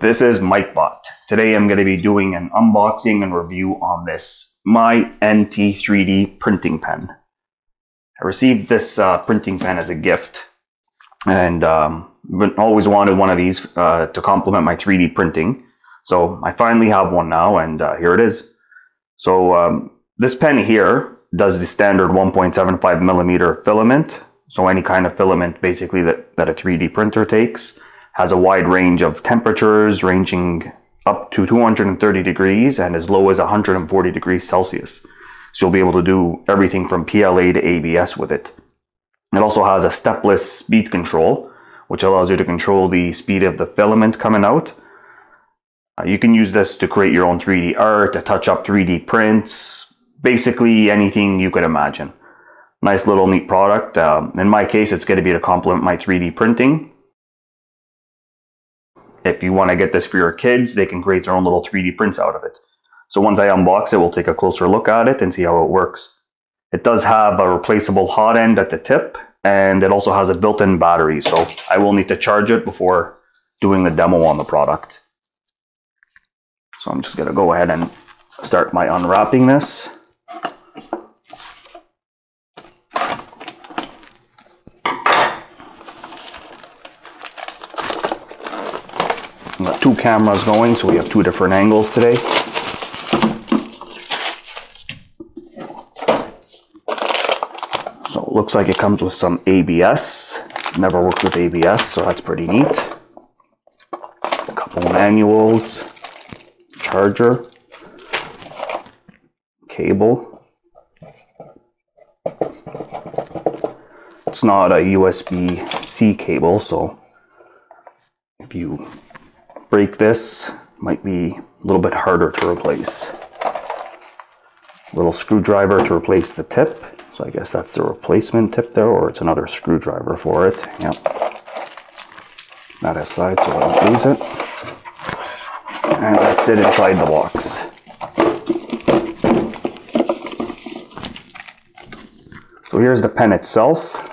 This is MicBot. Today I'm going to be doing an unboxing and review on this My NT 3D printing pen. I received this uh, printing pen as a gift and um, always wanted one of these uh, to complement my 3D printing. So I finally have one now and uh, here it is. So um, this pen here does the standard 1.75 millimeter filament. So any kind of filament basically that, that a 3D printer takes has a wide range of temperatures ranging up to 230 degrees and as low as 140 degrees Celsius. So you'll be able to do everything from PLA to ABS with it. It also has a stepless speed control, which allows you to control the speed of the filament coming out. Uh, you can use this to create your own 3D art, to touch up 3D prints, basically anything you could imagine. Nice little neat product. Um, in my case, it's going to be to complement my 3D printing. If you want to get this for your kids, they can create their own little 3D prints out of it. So once I unbox it, we'll take a closer look at it and see how it works. It does have a replaceable hot end at the tip, and it also has a built-in battery, so I will need to charge it before doing the demo on the product. So I'm just going to go ahead and start my unwrapping this. got two cameras going, so we have two different angles today. So it looks like it comes with some ABS. Never worked with ABS, so that's pretty neat. A couple manuals, charger, cable. It's not a USB-C cable, so if you break this, might be a little bit harder to replace. Little screwdriver to replace the tip. So I guess that's the replacement tip there, or it's another screwdriver for it. Yep. That aside so I don't lose it. And that's it inside the box. So here's the pen itself.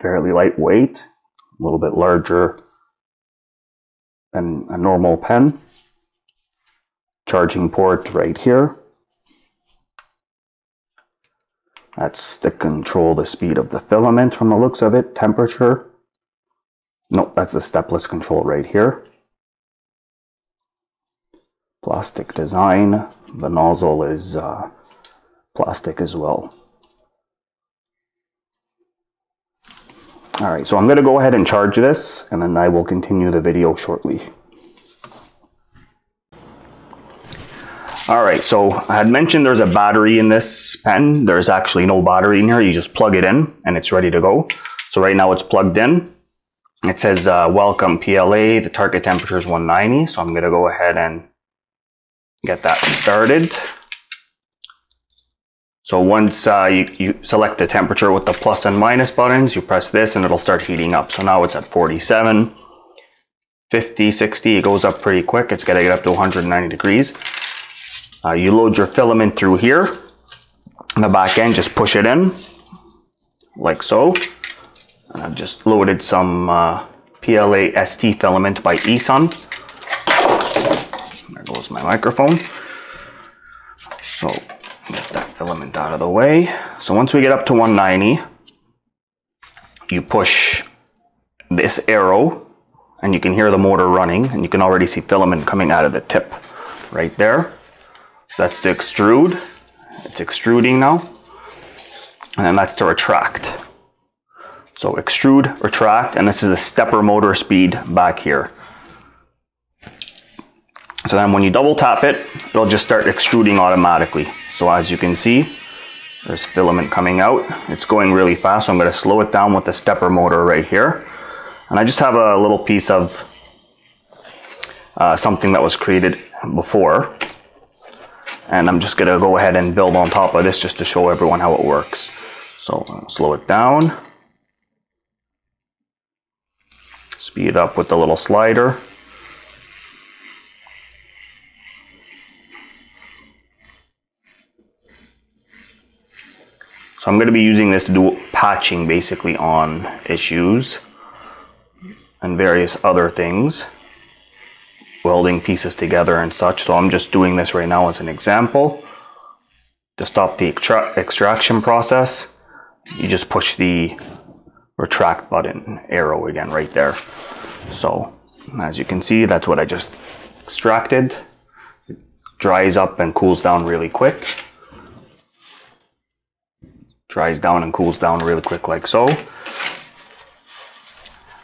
Fairly lightweight, a little bit larger a normal pen. Charging port right here. That's to control the speed of the filament from the looks of it, temperature. Nope, that's the stepless control right here. Plastic design. The nozzle is uh, plastic as well. All right, so I'm gonna go ahead and charge this and then I will continue the video shortly. All right, so I had mentioned there's a battery in this pen. There's actually no battery in here. You just plug it in and it's ready to go. So right now it's plugged in. It says uh, welcome PLA. The target temperature is 190. So I'm gonna go ahead and get that started. So once uh, you, you, select the temperature with the plus and minus buttons, you press this and it'll start heating up. So now it's at 47, 50, 60, it goes up pretty quick. It's gonna get up to 190 degrees. Uh, you load your filament through here. On the back end, just push it in, like so. And I've just loaded some uh, PLA ST filament by eSun. There goes my microphone. So filament out of the way. So once we get up to 190, you push this arrow and you can hear the motor running and you can already see filament coming out of the tip right there. So that's to extrude. It's extruding now. And then that's to retract. So extrude, retract, and this is the stepper motor speed back here. So then when you double tap it, it'll just start extruding automatically. So as you can see, there's filament coming out. It's going really fast, so I'm gonna slow it down with the stepper motor right here. And I just have a little piece of uh, something that was created before. And I'm just gonna go ahead and build on top of this just to show everyone how it works. So slow it down. Speed up with the little slider. So I'm going to be using this to do patching basically on issues. and various other things, welding pieces together and such. So I'm just doing this right now as an example. To stop the extra extraction process, you just push the retract button arrow again right there. So as you can see, that's what I just extracted. It dries up and cools down really quick. Dries down and cools down really quick like so.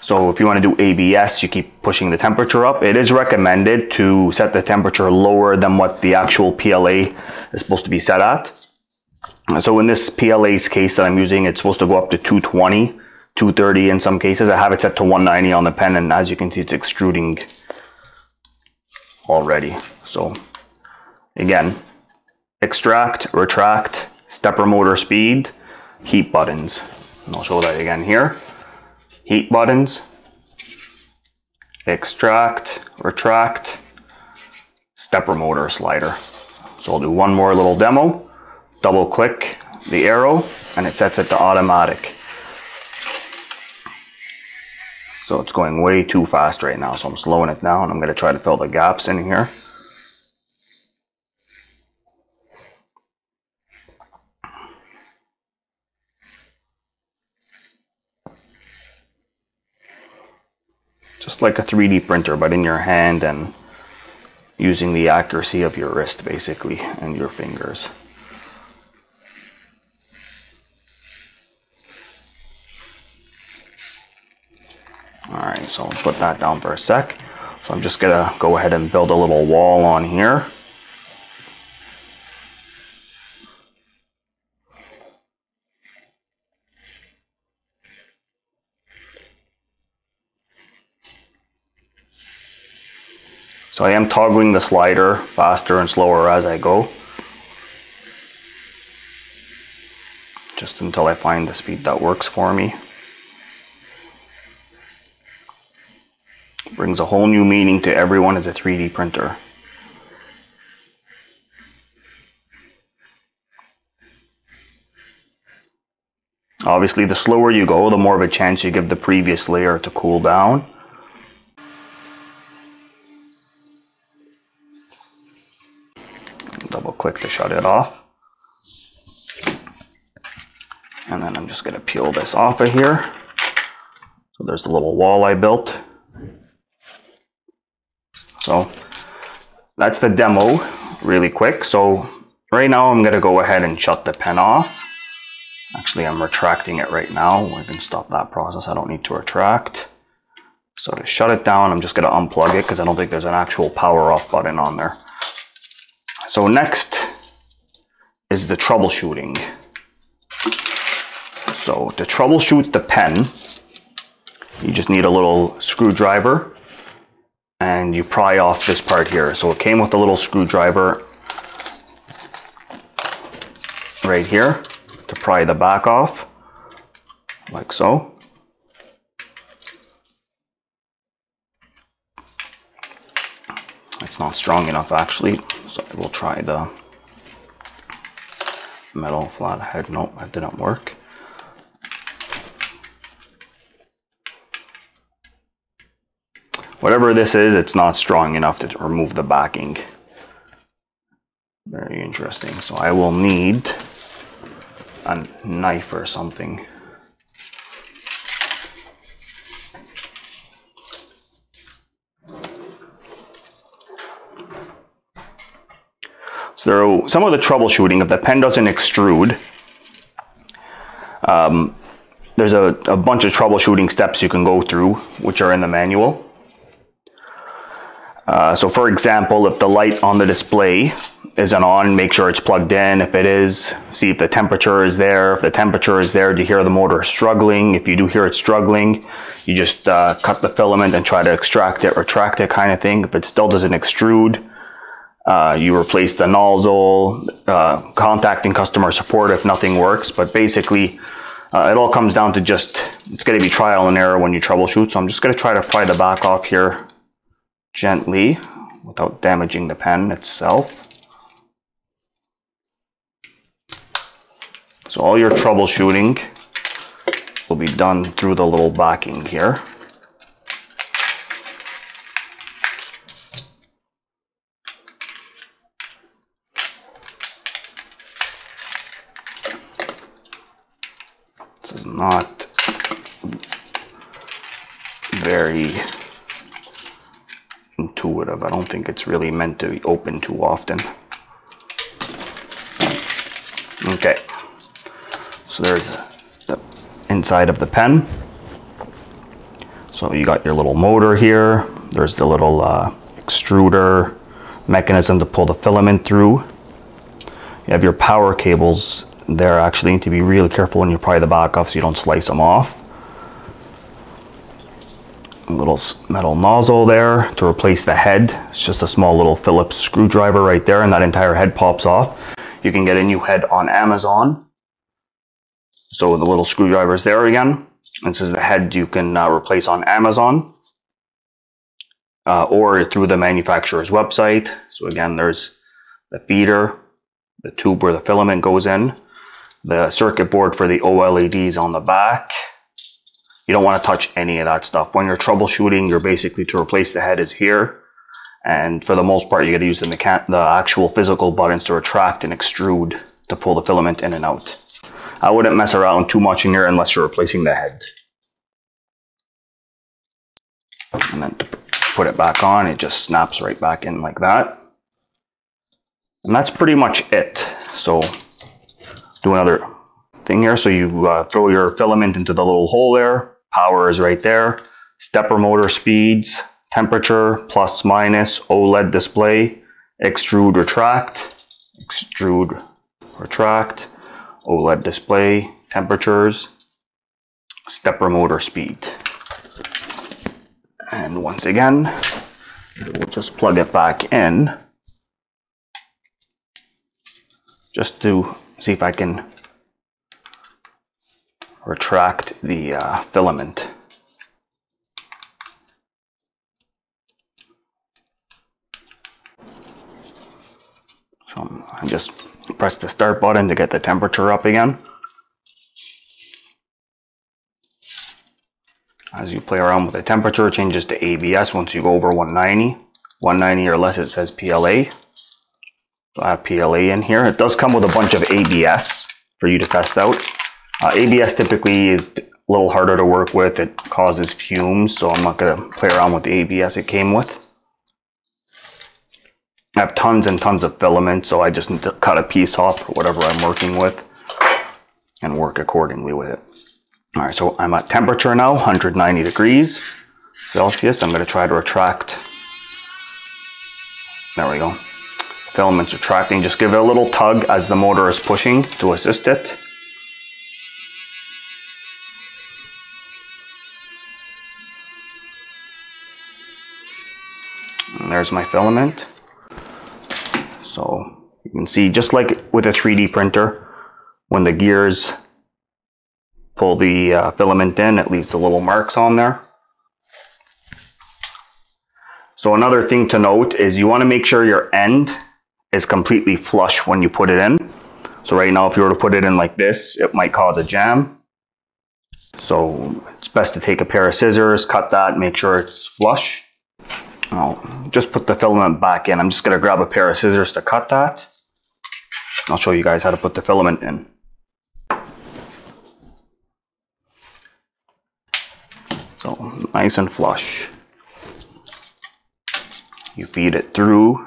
So if you want to do ABS, you keep pushing the temperature up. It is recommended to set the temperature lower than what the actual PLA is supposed to be set at. So in this PLA's case that I'm using, it's supposed to go up to 220, 230 in some cases. I have it set to 190 on the pen and as you can see, it's extruding already. So again, extract, retract, stepper motor speed, heat buttons. And I'll show that again here heat buttons, extract, retract, stepper motor slider. So I'll do one more little demo, double click the arrow and it sets it to automatic. So it's going way too fast right now. So I'm slowing it down. And I'm going to try to fill the gaps in here. Like a 3D printer, but in your hand and using the accuracy of your wrist basically and your fingers. Alright, so I'll put that down for a sec. So I'm just gonna go ahead and build a little wall on here. So I am toggling the slider faster and slower as I go. Just until I find the speed that works for me. Brings a whole new meaning to everyone as a 3D printer. Obviously, the slower you go, the more of a chance you give the previous layer to cool down. Click to shut it off. And then I'm just going to peel this off of here. So there's the little wall I built. So that's the demo really quick. So right now I'm going to go ahead and shut the pen off. Actually, I'm retracting it right now. I can stop that process. I don't need to retract. So to shut it down, I'm just going to unplug it because I don't think there's an actual power off button on there. So next is the troubleshooting. So to troubleshoot the pen, you just need a little screwdriver and you pry off this part here. So it came with a little screwdriver right here to pry the back off, like so. It's not strong enough actually, so I will try the metal flathead. Nope, that didn't work. Whatever this is, it's not strong enough to remove the backing. Very interesting. So I will need a knife or something. So some of the troubleshooting. If the pen doesn't extrude, um, there's a, a bunch of troubleshooting steps you can go through, which are in the manual. Uh, so for example, if the light on the display isn't on, make sure it's plugged in. If it is, see if the temperature is there. If the temperature is there, do you hear the motor struggling? If you do hear it struggling, you just uh, cut the filament and try to extract it, retract it kind of thing. If it still doesn't extrude, uh, you replace the nozzle, uh, contacting customer support if nothing works. But basically, uh, it all comes down to just, it's going to be trial and error when you troubleshoot. So I'm just going to try to pry the back off here gently without damaging the pen itself. So all your troubleshooting will be done through the little backing here. Is not very intuitive. I don't think it's really meant to be open too often. Okay, so there's the inside of the pen. So you got your little motor here. There's the little uh, extruder mechanism to pull the filament through. You have your power cables there. Actually need to be really careful when you pry the back off so you don't slice them off. A little metal nozzle there to replace the head. It's just a small little Phillips screwdriver right there and that entire head pops off. You can get a new head on Amazon. So the little screwdriver is there again. This is the head you can uh, replace on Amazon uh, or through the manufacturer's website. So again, there's the feeder, the tube where the filament goes in, the circuit board for the OLEDs on the back. You don't want to touch any of that stuff. When you're troubleshooting, you're basically to replace the head is here. And for the most part, you got to use the, the actual physical buttons to retract and extrude to pull the filament in and out. I wouldn't mess around too much in here unless you're replacing the head. And then to put it back on, it just snaps right back in like that. And that's pretty much it. So do another thing here. So you uh, throw your filament into the little hole there. Power is right there. Stepper motor speeds, temperature, plus minus, OLED display, extrude, retract, extrude, retract, OLED display, temperatures, stepper motor speed. And once again, we'll just plug it back in just to see if I can retract the uh, filament. So I just press the start button to get the temperature up again. As you play around with the temperature, it changes to ABS once you go over 190. 190 or less, it says PLA. I have PLA in here. It does come with a bunch of ABS for you to test out. Uh, ABS typically is a little harder to work with. It causes fumes, so I'm not going to play around with the ABS it came with. I have tons and tons of filament, so I just need to cut a piece off whatever I'm working with and work accordingly with it. All right, so I'm at temperature now, 190 degrees Celsius. I'm gonna try to retract. There we go. Filament's retracting. Just give it a little tug as the motor is pushing to assist it. And there's my filament. So you can see just like with a 3D printer, when the gears pull the uh, filament in, it leaves the little marks on there. So another thing to note is you want to make sure your end is completely flush when you put it in. So right now, if you were to put it in like this, it might cause a jam. So it's best to take a pair of scissors, cut that, make sure it's flush. I'll just put the filament back in. I'm just going to grab a pair of scissors to cut that. I'll show you guys how to put the filament in. So nice and flush. You feed it through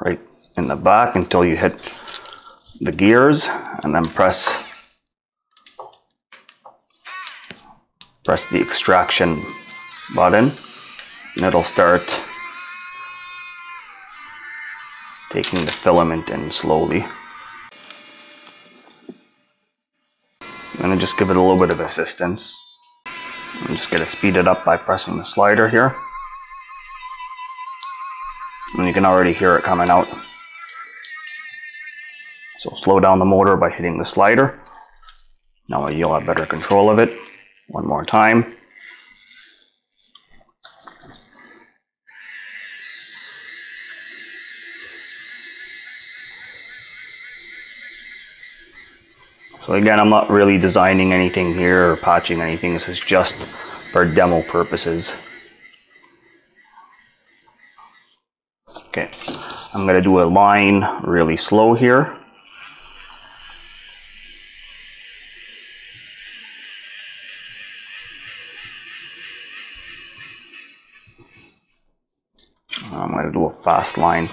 right in the back until you hit the gears and then press press the extraction button and it'll start taking the filament in slowly. I'm gonna just give it a little bit of assistance. I'm just gonna speed it up by pressing the slider here. And you can already hear it coming out. Slow down the motor by hitting the slider. Now you'll have better control of it. One more time. So again, I'm not really designing anything here or patching anything. This is just for demo purposes. Okay, I'm gonna do a line really slow here. Fast line.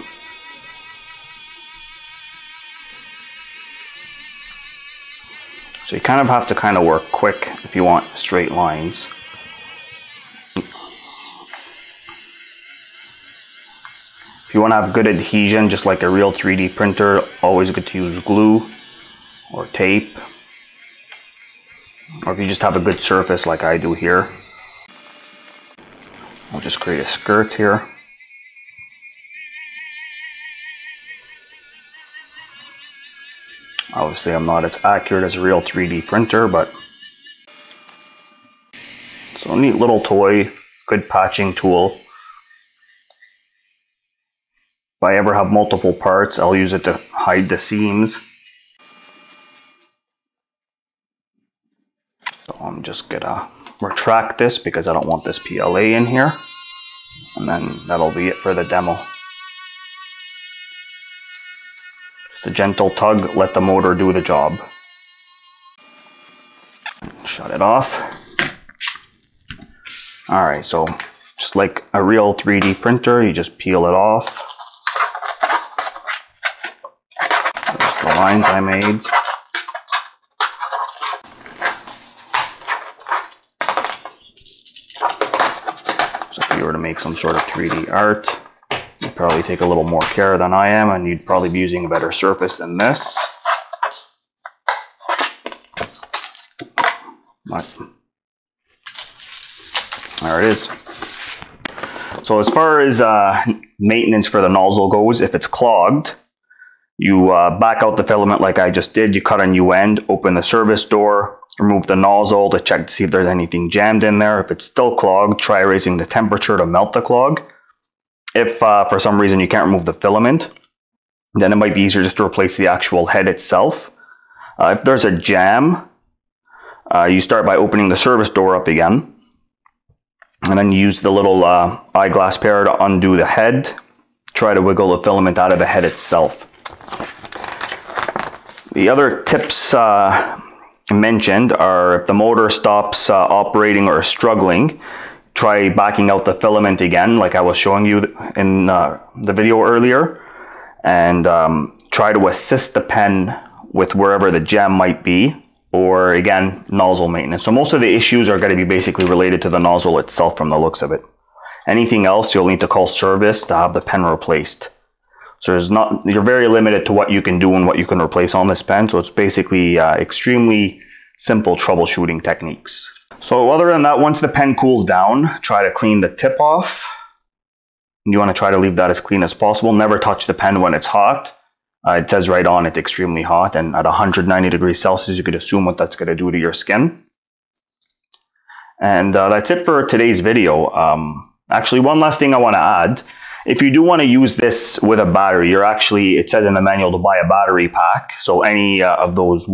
So you kind of have to kind of work quick if you want straight lines. If you want to have good adhesion, just like a real 3D printer, always good to use glue or tape. Or if you just have a good surface like I do here. I'll just create a skirt here. Obviously I'm not as accurate as a real 3D printer, but so neat little toy, good patching tool. If I ever have multiple parts, I'll use it to hide the seams. So I'm just gonna retract this because I don't want this PLA in here. And then that'll be it for the demo. The gentle tug, let the motor do the job. Shut it off. All right, so just like a real 3D printer, you just peel it off. There's the lines I made. So if you were to make some sort of 3D art, probably take a little more care than I am and you'd probably be using a better surface than this. But there it is. So as far as uh, maintenance for the nozzle goes, if it's clogged, you uh, back out the filament like I just did. You cut a new end, open the service door, remove the nozzle to check to see if there's anything jammed in there. If it's still clogged, try raising the temperature to melt the clog. If uh, for some reason you can't remove the filament, then it might be easier just to replace the actual head itself. Uh, if there's a jam, uh, you start by opening the service door up again. And then use the little uh, eyeglass pair to undo the head. Try to wiggle the filament out of the head itself. The other tips uh, mentioned are if the motor stops uh, operating or struggling, try backing out the filament again, like I was showing you in uh, the video earlier, and um, try to assist the pen with wherever the jam might be, or again, nozzle maintenance. So most of the issues are going to be basically related to the nozzle itself from the looks of it. Anything else, you'll need to call service to have the pen replaced. So there's not, you're very limited to what you can do and what you can replace on this pen. So it's basically uh, extremely simple troubleshooting techniques. So other than that, once the pen cools down, try to clean the tip off. You want to try to leave that as clean as possible. Never touch the pen when it's hot. Uh, it says right on it extremely hot and at 190 degrees Celsius, you could assume what that's going to do to your skin. And uh, that's it for today's video. Um, actually, one last thing I want to add. If you do want to use this with a battery, you're actually, it says in the manual to buy a battery pack. So any uh, of those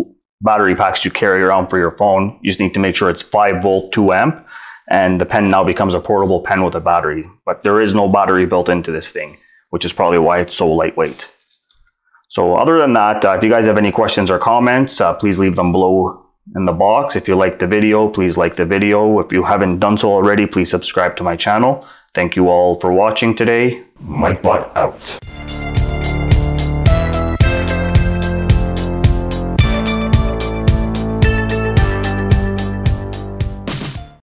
battery packs you carry around for your phone. You just need to make sure it's 5 volt 2 amp and the pen now becomes a portable pen with a battery. But there is no battery built into this thing, which is probably why it's so lightweight. So other than that, uh, if you guys have any questions or comments, uh, please leave them below in the box. If you liked the video, please like the video. If you haven't done so already, please subscribe to my channel. Thank you all for watching today. Mic Bot out.